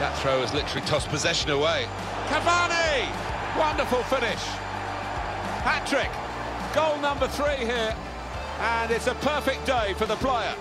That throw has literally tossed possession away. Cavani! Wonderful finish. Hat-trick. Goal number three here. And it's a perfect day for the player.